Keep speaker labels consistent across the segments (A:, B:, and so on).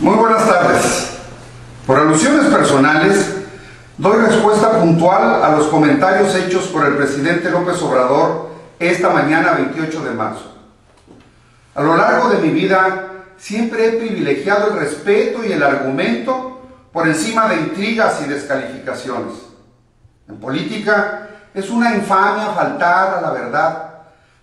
A: Muy buenas tardes. Por alusiones personales, doy respuesta puntual a los comentarios hechos por el presidente López Obrador esta mañana 28 de marzo. A lo largo de mi vida siempre he privilegiado el respeto y el argumento por encima de intrigas y descalificaciones. En política es una infamia faltar a la verdad,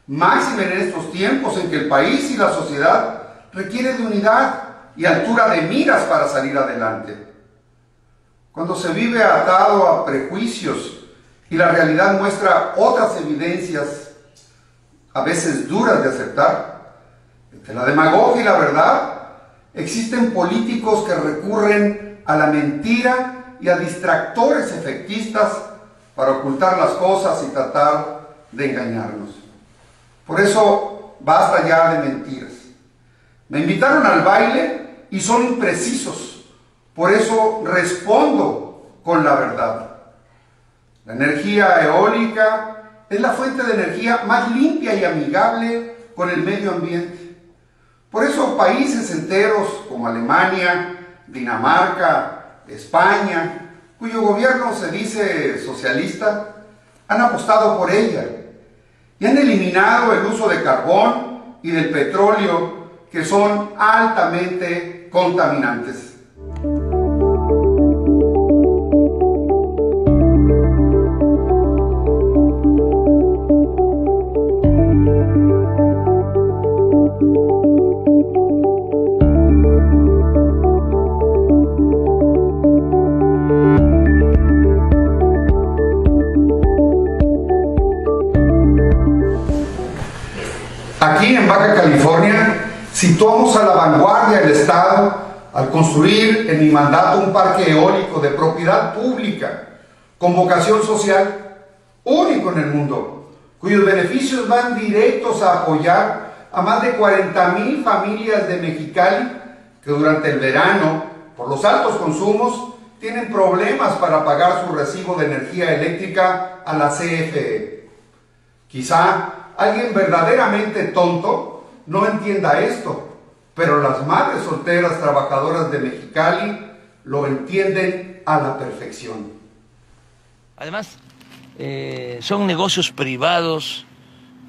A: máxime en estos tiempos en que el país y la sociedad requiere de unidad y altura de miras para salir adelante. Cuando se vive atado a prejuicios y la realidad muestra otras evidencias, a veces duras de aceptar, entre la demagogia y la verdad, existen políticos que recurren a la mentira y a distractores efectistas para ocultar las cosas y tratar de engañarnos. Por eso, basta ya de mentiras. Me invitaron al baile y son imprecisos. Por eso respondo con la verdad. La energía eólica es la fuente de energía más limpia y amigable con el medio ambiente. Por eso países enteros como Alemania, Dinamarca, España, cuyo gobierno se dice socialista, han apostado por ella y han eliminado el uso de carbón y del petróleo que son altamente contaminantes. Aquí en Baja California situamos a la vanguardia del Estado al construir en mi mandato un parque eólico de propiedad pública con vocación social único en el mundo, cuyos beneficios van directos a apoyar a más de 40 mil familias de Mexicali que durante el verano, por los altos consumos, tienen problemas para pagar su recibo de energía eléctrica a la CFE. Quizá alguien verdaderamente tonto no entienda esto, pero las madres solteras trabajadoras de Mexicali lo entienden a la perfección.
B: Además, eh, son negocios privados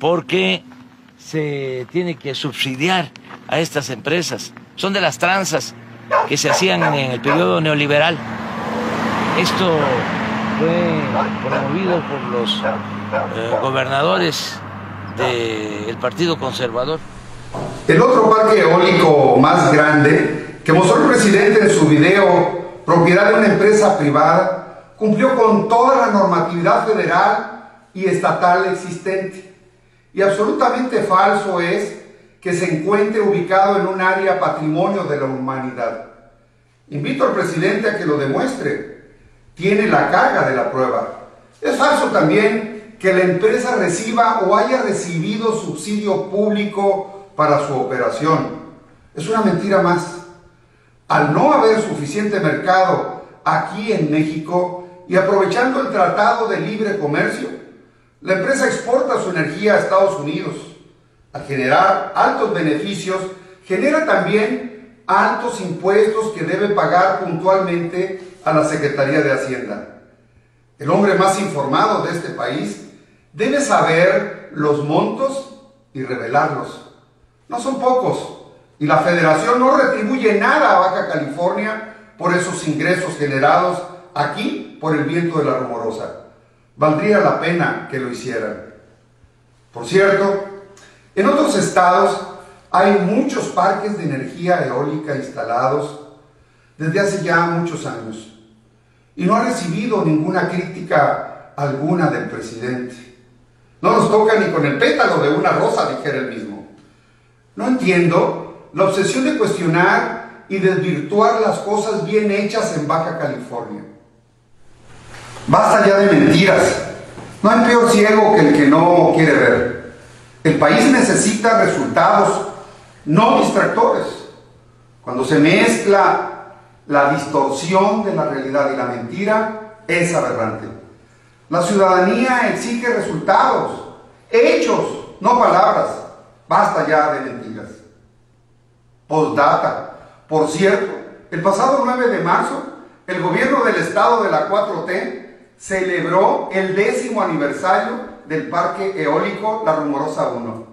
B: porque se tiene que subsidiar a estas empresas. Son de las tranzas que se hacían en el periodo neoliberal. Esto fue promovido por los eh, gobernadores del Partido Conservador.
A: El otro parque eólico más grande que mostró el presidente en su video, propiedad de una empresa privada, cumplió con toda la normatividad federal y estatal existente. Y absolutamente falso es que se encuentre ubicado en un área patrimonio de la humanidad. Invito al presidente a que lo demuestre. Tiene la carga de la prueba. Es falso también que la empresa reciba o haya recibido subsidio público para su operación. Es una mentira más. Al no haber suficiente mercado aquí en México y aprovechando el Tratado de Libre Comercio, la empresa exporta su energía a Estados Unidos. Al generar altos beneficios, genera también altos impuestos que debe pagar puntualmente a la Secretaría de Hacienda. El hombre más informado de este país debe saber los montos y revelarlos. No son pocos. Y la federación no retribuye nada a Baja California por esos ingresos generados aquí por el viento de la rumorosa. Valdría la pena que lo hicieran. Por cierto, en otros estados hay muchos parques de energía eólica instalados desde hace ya muchos años y no ha recibido ninguna crítica alguna del presidente. No nos toca ni con el pétalo de una rosa, dijera él mismo. No entiendo la obsesión de cuestionar y desvirtuar las cosas bien hechas en Baja California. Basta ya de mentiras. No hay peor ciego que el que no quiere ver. El país necesita resultados, no distractores. Cuando se mezcla la distorsión de la realidad y la mentira, es aberrante. La ciudadanía exige resultados, hechos, no palabras. Basta ya de mentiras. Postdata. Por cierto, el pasado 9 de marzo, el gobierno del estado de la 4T celebró el décimo aniversario del Parque Eólico La Rumorosa 1